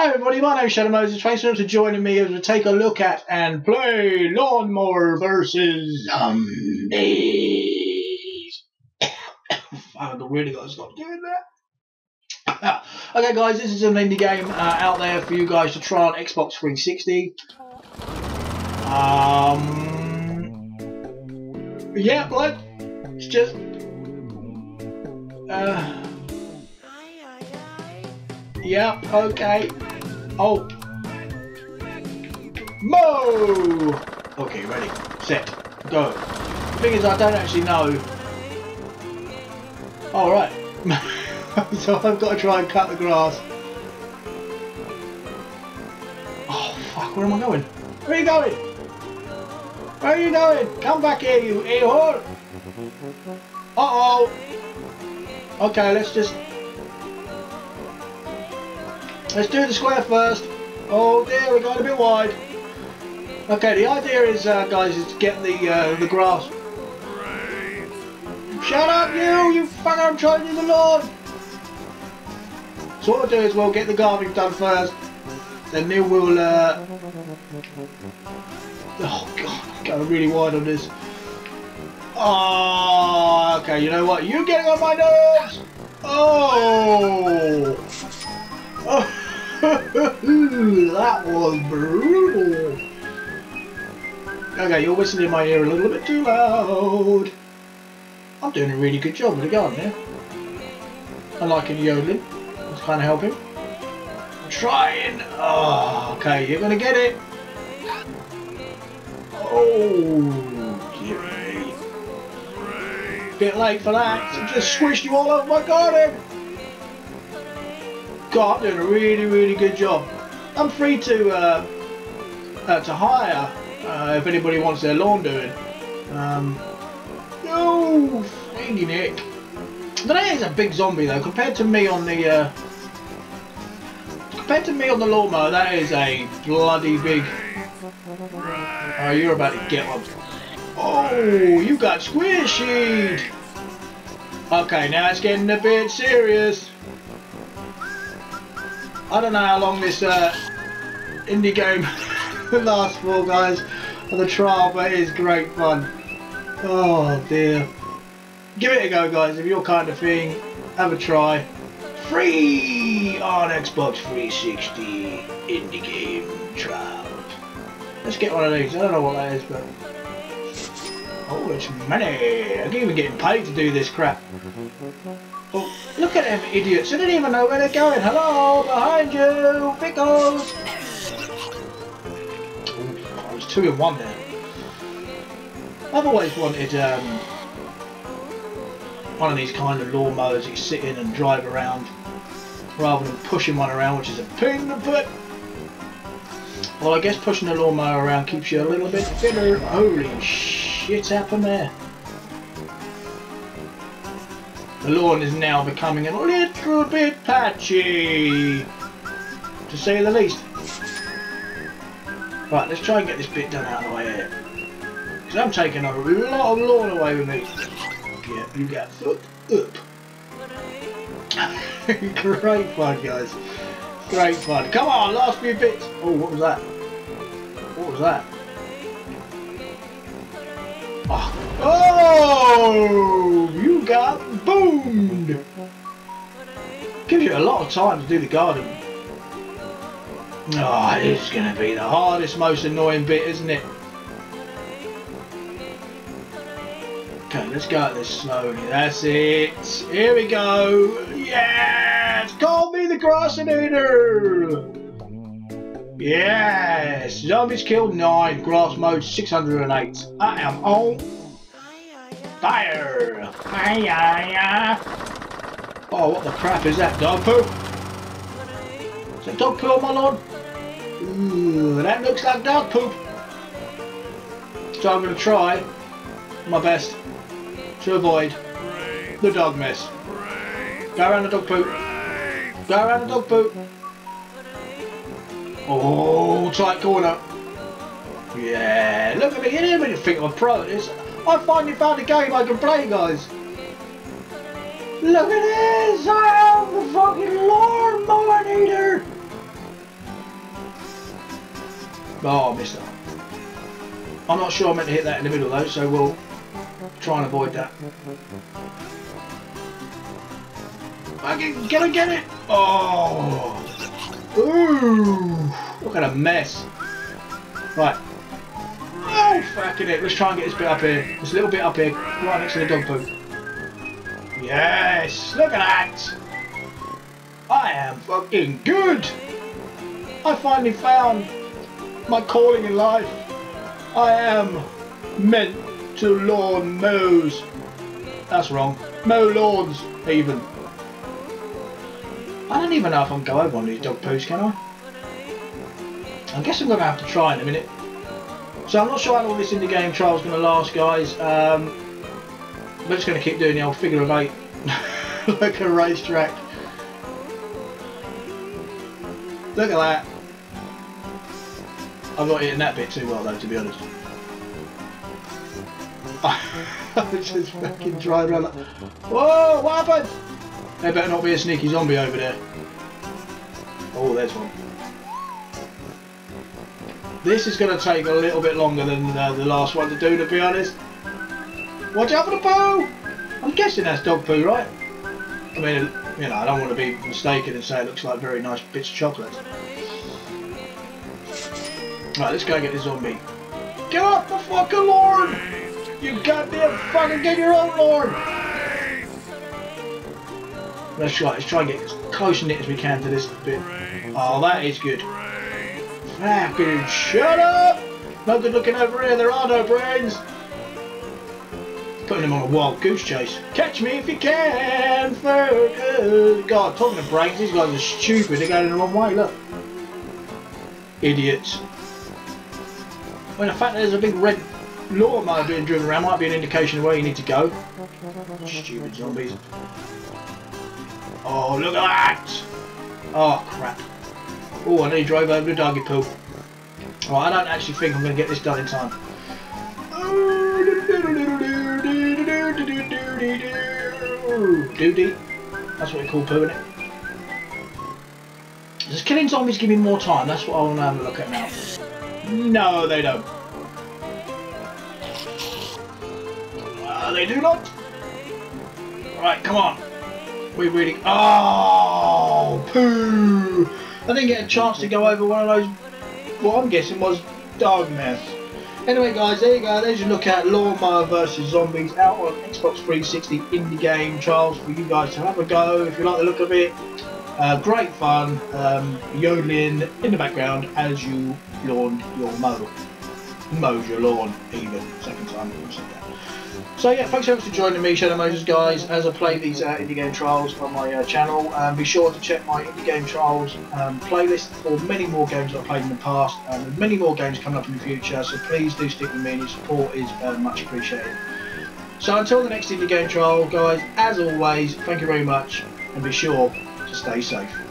Hi everybody, my name is Shadow Moses. Thanks for joining me as we take a look at and play Lawnmower versus Zombies. I really got to stop doing that. okay guys, this is an indie game uh, out there for you guys to try on Xbox 360. Um, yeah, like, it's just... Uh, Yep, okay. Oh. Mo! Okay, ready, set, go. The thing is, I don't actually know. Alright. so I've got to try and cut the grass. Oh, fuck, where am I going? Where are you going? Where are you going? Come back here, you a-hole! Uh-oh! Okay, let's just Let's do the square first. Oh dear, we're going a bit wide. Okay, the idea is, uh, guys, is to get the uh, the grass. Shut up, you! You fucker! I'm trying to do the lawn. So what we'll do is we'll get the gardening done first. Then Neil will. Uh... Oh god, going really wide on this. Oh, okay. You know what? You're getting on my nerves? Oh. Oh. that was brutal. Okay, you're whistling in my ear a little bit too loud. I'm doing a really good job with the garden here. I like the yodeling. It's kind of helping. I'm trying. Oh, okay, you're going to get it. Oh, great. Bit late for that. I just squished you all over my garden. God, doing a really, really good job. I'm free to uh, uh, to hire uh, if anybody wants their lawn doing. Um, thank Nick. But that is a big zombie though, compared to me on the uh, compared to me on the lawnmower. That is a bloody big. Oh, you're about to get one. Oh, you got squished. Okay, now it's getting a bit serious. I don't know how long this uh, indie game lasts for, guys, for the trial, but it is great fun. Oh dear. Give it a go, guys, if you're kind of thing. Have a try. Free on Xbox 360 indie game trial. Let's get one of these. I don't know what that is, but oh, it's money. I'm even getting paid to do this crap. Oh, look at them idiots. They don't even know where they're going. Hello, behind you. Pickles. Oh, I was two in one there. I've always wanted um, one of these kind of lawnmowers you sit in and drive around rather than pushing one around, which is a pain in the butt. Well, I guess pushing a lawnmower around keeps you a little bit fitter. Holy shit happened there. The lawn is now becoming a little bit patchy, to say the least. Right, let's try and get this bit done out of the way here. Because I'm taking a lot of lawn away with me. Yeah, you get foot up. Great fun, guys. Great fun. Come on, last few bits. Oh, what was that? What was that? Oh, you got boomed. Gives you a lot of time to do the garden. Ah, oh, this is going to be the hardest, most annoying bit, isn't it? Okay, let's go at this slowly. That's it. Here we go. Yes! Call me the Grassinator! Yes! Zombies killed 9. Grass mode 608. I am on fire! Oh, what the crap is that? Dog poop? Is that dog poop, my lord? Ooh, that looks like dog poop. So I'm going to try my best to avoid the dog mess. Go around the dog poop. Go around the dog poop. Oh, tight corner. Yeah, look at me. You didn't even think I'm a pro at this. I finally found a game I can play, guys. Look at this! I am the fucking lawnmower eater! Oh, I missed that. I'm not sure I meant to hit that in the middle though, so we'll try and avoid that. I can, I get it? Oh! Ooh! Look at a mess. Right. Fucking it. Let's try and get this bit up here. This little bit up here, right next to the dog poo. Yes! Look at that! I am fucking good! I finally found my calling in life. I am meant to lawn mows. That's wrong. Mow lawns, even. I don't even know if I can go over on these dog poos, can I? I guess I'm going to have to try in a minute. So I'm not sure how long this indie game trial is going to last, guys. Um, we're just going to keep doing the old figure of eight, like a racetrack. Look at that. I'm not hitting that bit too well though, to be honest. I just fucking driving around like, Whoa, what happened? There better not be a sneaky zombie over there. Oh, there's one. This is going to take a little bit longer than uh, the last one to do, to be honest. Watch out for the poo! I'm guessing that's dog poo, right? I mean, you know, I don't want to be mistaken and say it looks like very nice bits of chocolate. Right, let's go get this zombie. Get off the fucking lawn! You goddamn fucking get your own lawn! Let's try, let's try and get as close knit as we can to this bit. Oh, that is good. Fucking shut up! No good looking over here, there are no brains! Putting him on a wild goose chase. Catch me if you can, Fergus! God, talking to brains, these guys are stupid, they're going in the wrong way, look. Idiots. When the fact there's a big red lawnmower being driven around might be an indication of where you need to go. Stupid zombies. Oh, look at that! Oh, crap. Oh, I nearly drove over the doggy poo. Oh, I don't actually think I'm going to get this done in time. Doody. That's what we call poo, isn't it? Does killing zombies give me more time? That's what I want to have a look at now. No, they don't. Uh, they do not. Right, come on. We really... Oh, poo. I didn't get a chance to go over one of those, what I'm guessing was dog mess. Anyway guys, there you go, there's your look at Lawnmower vs Zombies out on Xbox 360 indie game trials for you guys to have a go if you like the look of it. Uh, great fun, um, yodeling in the background as you lawn your mow. Mows your lawn, even. Second time I've said that. So yeah, thanks so much for joining me, Shadow Moses guys, as I play these uh, indie game trials on my uh, channel. Um, be sure to check my indie game trials um, playlist for many more games that I've played in the past, and um, many more games coming up in the future. So please do stick with me, and your support is uh, much appreciated. So until the next indie game trial, guys, as always, thank you very much, and be sure to stay safe.